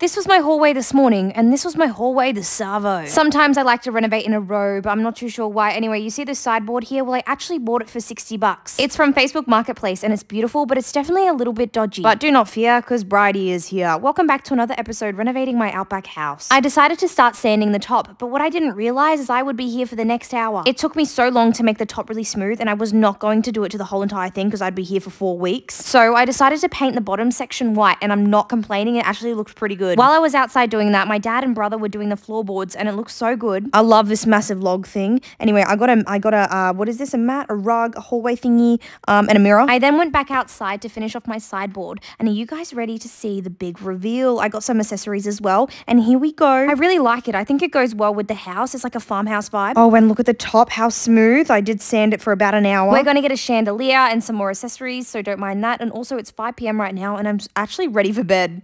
This was my hallway this morning, and this was my hallway this Savo. Sometimes I like to renovate in a row, but I'm not too sure why. Anyway, you see this sideboard here? Well, I actually bought it for 60 bucks. It's from Facebook Marketplace, and it's beautiful, but it's definitely a little bit dodgy. But do not fear, because Bridey is here. Welcome back to another episode renovating my Outback house. I decided to start sanding the top, but what I didn't realize is I would be here for the next hour. It took me so long to make the top really smooth, and I was not going to do it to the whole entire thing because I'd be here for four weeks. So I decided to paint the bottom section white, and I'm not complaining. It actually looked pretty good. While I was outside doing that, my dad and brother were doing the floorboards and it looks so good. I love this massive log thing. Anyway, I got a, I got a, uh, what is this? A mat, a rug, a hallway thingy, um, and a mirror. I then went back outside to finish off my sideboard. And are you guys ready to see the big reveal? I got some accessories as well. And here we go. I really like it. I think it goes well with the house. It's like a farmhouse vibe. Oh, and look at the top, how smooth. I did sand it for about an hour. We're going to get a chandelier and some more accessories, so don't mind that. And also it's 5 p.m. right now and I'm actually ready for bed.